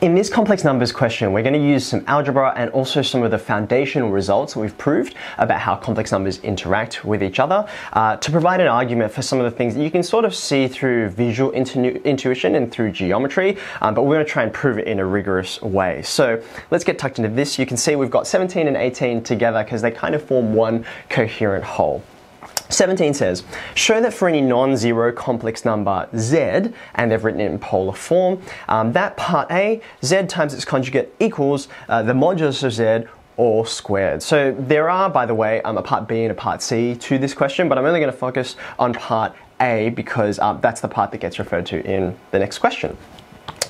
In this complex numbers question, we're going to use some algebra and also some of the foundational results that we've proved about how complex numbers interact with each other uh, to provide an argument for some of the things that you can sort of see through visual intu intuition and through geometry, um, but we're going to try and prove it in a rigorous way. So let's get tucked into this. You can see we've got 17 and 18 together because they kind of form one coherent whole. 17 says, show that for any non-zero complex number z, and they've written it in polar form, um, that part A, z times its conjugate equals uh, the modulus of z all squared. So there are, by the way, um, a part B and a part C to this question, but I'm only going to focus on part A because um, that's the part that gets referred to in the next question.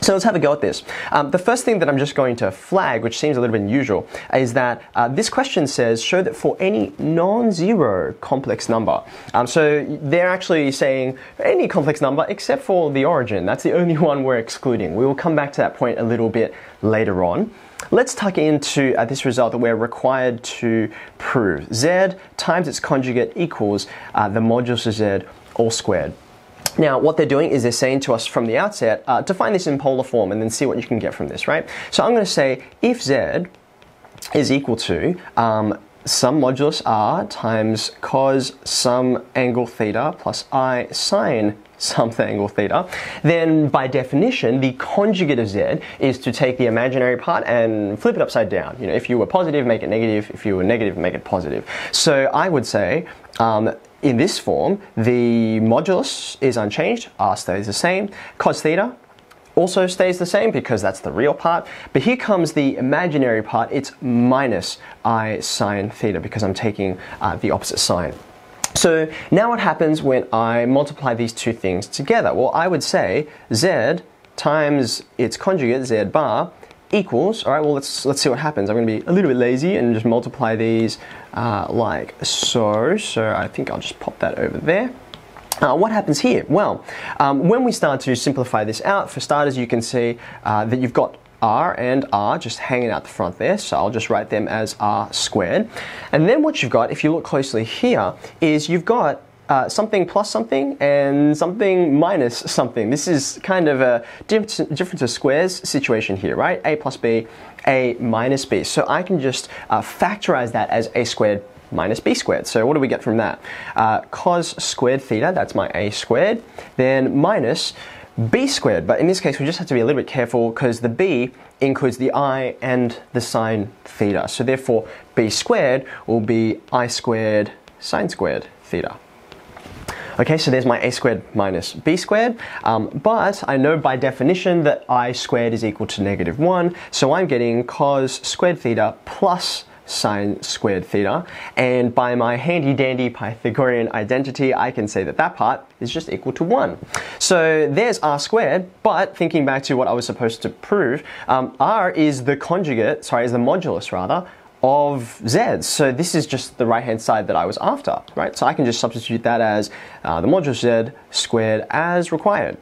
So let's have a go at this. Um, the first thing that I'm just going to flag, which seems a little bit unusual, is that uh, this question says show that for any non-zero complex number. Um, so they're actually saying any complex number except for the origin. That's the only one we're excluding. We will come back to that point a little bit later on. Let's tuck into uh, this result that we're required to prove. z times its conjugate equals uh, the modulus of z all squared. Now, what they're doing is they're saying to us from the outset, uh, define this in polar form and then see what you can get from this, right? So I'm going to say if z is equal to um, some modulus r times cos some angle theta plus i sine some angle theta, then by definition, the conjugate of z is to take the imaginary part and flip it upside down. You know, if you were positive, make it negative. If you were negative, make it positive. So I would say um, in this form, the modulus is unchanged, r stays the same, cos theta also stays the same because that's the real part. But here comes the imaginary part, it's minus i sine theta because I'm taking uh, the opposite sign. So now what happens when I multiply these two things together? Well, I would say z times its conjugate, z bar, equals, all right, well, let's, let's see what happens. I'm going to be a little bit lazy and just multiply these uh, like so. So I think I'll just pop that over there. Uh, what happens here? Well, um, when we start to simplify this out, for starters, you can see uh, that you've got r and r just hanging out the front there, so I'll just write them as r squared. And then what you've got, if you look closely here, is you've got uh, something plus something and something minus something. This is kind of a difference of squares situation here, right? a plus b, a minus b. So I can just uh, factorize that as a squared minus b squared. So what do we get from that? Uh, cos squared theta, that's my a squared, then minus b squared. But in this case, we just have to be a little bit careful because the b includes the i and the sine theta. So therefore, b squared will be i squared sine squared theta. Okay, so there's my a squared minus b squared, um, but I know by definition that i squared is equal to negative 1, so I'm getting cos squared theta plus sine squared theta. And by my handy dandy Pythagorean identity, I can say that that part is just equal to 1. So there's r squared, but thinking back to what I was supposed to prove, um, r is the conjugate, sorry, is the modulus rather, of z. So this is just the right hand side that I was after, right? So I can just substitute that as uh, the modulus z squared as required.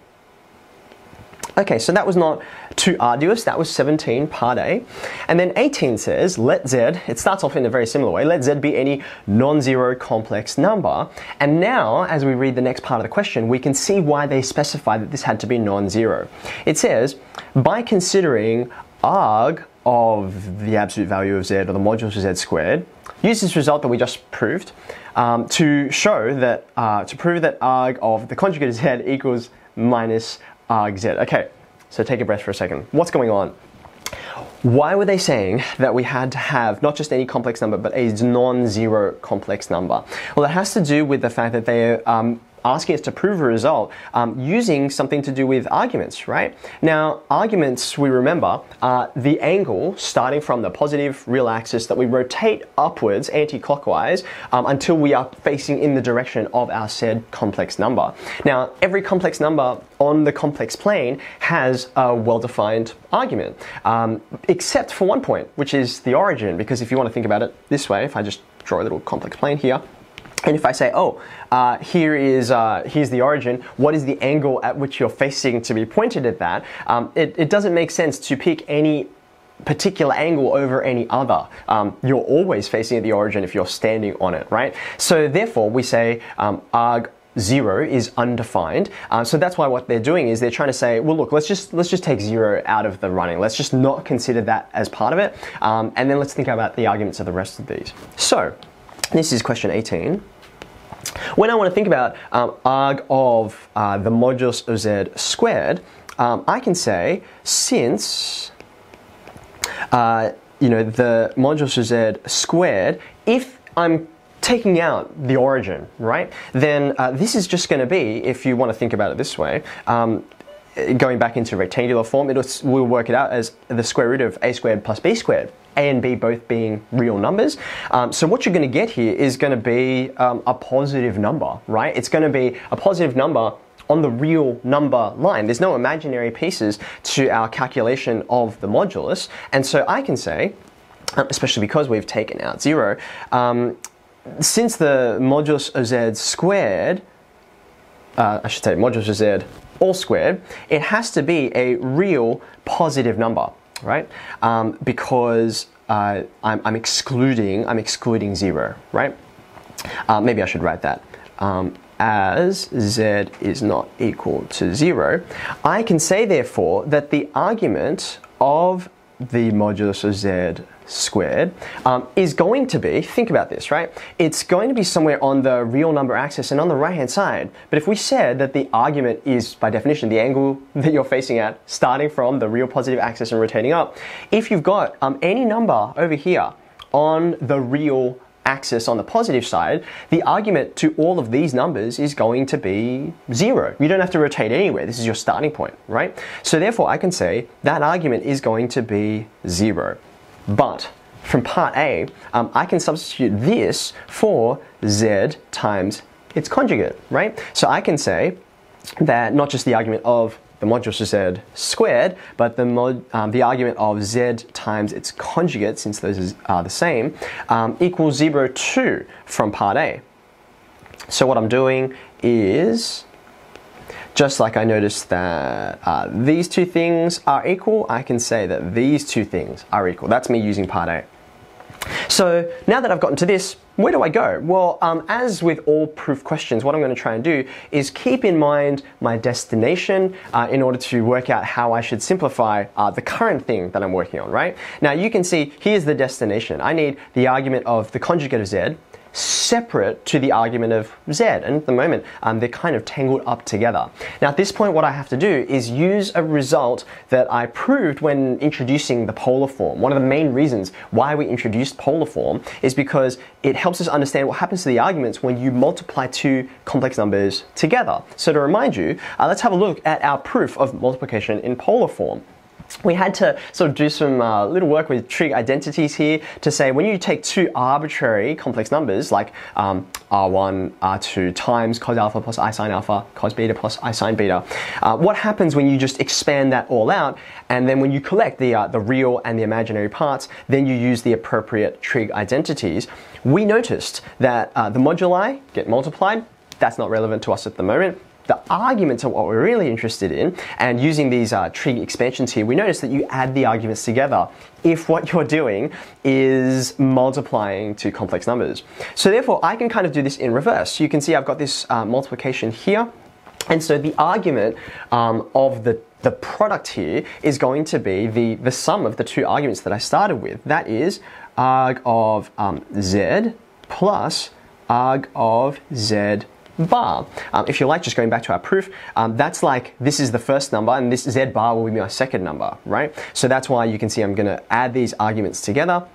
Okay, so that was not too arduous. That was 17, part A. And then 18 says, let Z, it starts off in a very similar way, let Z be any non-zero complex number. And now, as we read the next part of the question, we can see why they specify that this had to be non-zero. It says, by considering arg of the absolute value of z or the modulus of z squared, use this result that we just proved um, to show that, uh, to prove that arg of the conjugate of z equals minus arg z. Okay, so take a breath for a second. What's going on? Why were they saying that we had to have not just any complex number, but a non-zero complex number? Well, it has to do with the fact that they um, asking us to prove a result um, using something to do with arguments, right? Now, arguments, we remember, are the angle starting from the positive real axis that we rotate upwards anti-clockwise um, until we are facing in the direction of our said complex number. Now, every complex number on the complex plane has a well-defined argument, um, except for one point, which is the origin, because if you want to think about it this way, if I just draw a little complex plane here, and if I say, oh, uh, here is uh, here's the origin, what is the angle at which you're facing to be pointed at that? Um, it, it doesn't make sense to pick any particular angle over any other. Um, you're always facing at the origin if you're standing on it, right? So therefore, we say um, arg zero is undefined. Uh, so that's why what they're doing is they're trying to say, well, look, let's just let's just take zero out of the running. Let's just not consider that as part of it, um, and then let's think about the arguments of the rest of these. So this is question 18. When I want to think about um, arg of uh, the modulus of z squared, um, I can say since uh, you know the modulus of z squared, if I'm taking out the origin, right, then uh, this is just going to be, if you want to think about it this way, um, going back into rectangular form, it'll, we'll work it out as the square root of a squared plus b squared. A and B both being real numbers. Um, so what you're going to get here is going to be um, a positive number, right? It's going to be a positive number on the real number line. There's no imaginary pieces to our calculation of the modulus. And so I can say, um, especially because we've taken out zero, um, since the modulus of z squared, uh, I should say modulus of z all squared, it has to be a real positive number, right? Um, because uh, I'm, I'm, excluding I'm excluding zero, right? Uh, maybe I should write that. Um, as z is not equal to zero, I can say therefore that the argument of the modulus of z squared um, is going to be, think about this, right? It's going to be somewhere on the real number axis and on the right hand side. But if we said that the argument is, by definition, the angle that you're facing at, starting from the real positive axis and rotating up, if you've got um, any number over here on the real axis on the positive side, the argument to all of these numbers is going to be zero. You don't have to rotate anywhere. This is your starting point, right? So therefore, I can say that argument is going to be zero. But from part A, um, I can substitute this for z times its conjugate, right? So I can say that not just the argument of the modulus of z squared, but the, mod, um, the argument of z times its conjugate, since those are the same, um, equals 0, 2 from part A. So what I'm doing is, just like I noticed that uh, these two things are equal, I can say that these two things are equal. That's me using part A. So now that I've gotten to this, where do I go? Well, um, as with all proof questions, what I'm going to try and do is keep in mind my destination uh, in order to work out how I should simplify uh, the current thing that I'm working on, right? Now you can see here's the destination. I need the argument of the conjugate of z, separate to the argument of z. And at the moment, um, they're kind of tangled up together. Now, at this point, what I have to do is use a result that I proved when introducing the polar form. One of the main reasons why we introduced polar form is because it helps us understand what happens to the arguments when you multiply two complex numbers together. So to remind you, uh, let's have a look at our proof of multiplication in polar form we had to sort of do some uh, little work with trig identities here to say when you take two arbitrary complex numbers like um, r1, r2 times cos alpha plus i sine alpha, cos beta plus i sine beta, uh, what happens when you just expand that all out? And then when you collect the, uh, the real and the imaginary parts, then you use the appropriate trig identities. We noticed that uh, the moduli get multiplied, that's not relevant to us at the moment the arguments are what we're really interested in. And using these uh, trig expansions here, we notice that you add the arguments together if what you're doing is multiplying two complex numbers. So therefore, I can kind of do this in reverse. You can see I've got this uh, multiplication here. And so the argument um, of the the product here is going to be the, the sum of the two arguments that I started with. That is arg of um, z plus arg of z bar. Um, if you like, just going back to our proof, um, that's like this is the first number and this z bar will be my second number, right? So that's why you can see I'm going to add these arguments together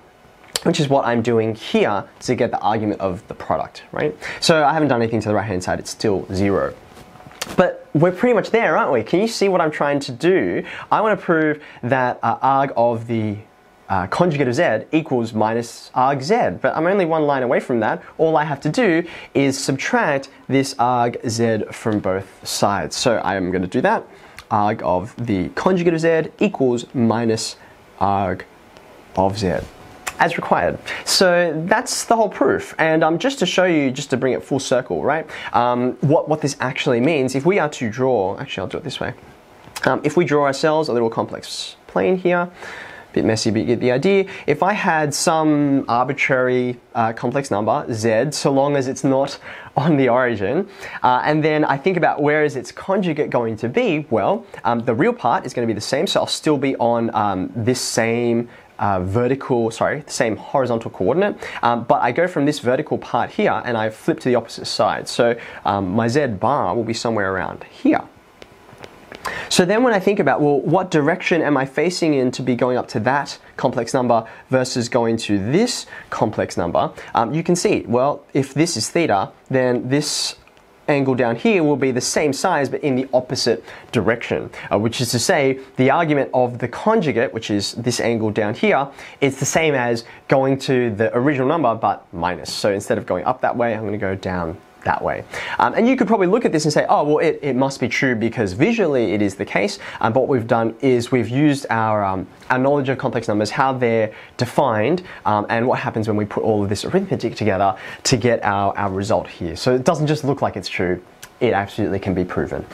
which is what I'm doing here to get the argument of the product, right? So I haven't done anything to the right hand side, it's still zero. But we're pretty much there, aren't we? Can you see what I'm trying to do? I want to prove that uh, arg of the uh, conjugate of z equals minus arg z. But I'm only one line away from that. All I have to do is subtract this arg z from both sides. So I am going to do that. arg of the conjugate of z equals minus arg of z as required. So that's the whole proof. And um, just to show you, just to bring it full circle, right, um, what, what this actually means, if we are to draw, actually I'll do it this way. Um, if we draw ourselves a little complex plane here, bit messy, but you get the idea. If I had some arbitrary uh, complex number, z, so long as it's not on the origin, uh, and then I think about where is its conjugate going to be, well, um, the real part is going to be the same, so I'll still be on um, this same uh, vertical, sorry, the same horizontal coordinate, um, but I go from this vertical part here and I flip to the opposite side. So um, my z bar will be somewhere around here. So then when I think about, well, what direction am I facing in to be going up to that complex number versus going to this complex number, um, you can see, well, if this is theta, then this angle down here will be the same size but in the opposite direction, uh, which is to say the argument of the conjugate, which is this angle down here, is the same as going to the original number but minus. So instead of going up that way, I'm going to go down that way. Um, and you could probably look at this and say, oh, well, it, it must be true because visually it is the case. Um, what we've done is we've used our, um, our knowledge of complex numbers, how they're defined, um, and what happens when we put all of this arithmetic together to get our, our result here. So it doesn't just look like it's true, it absolutely can be proven.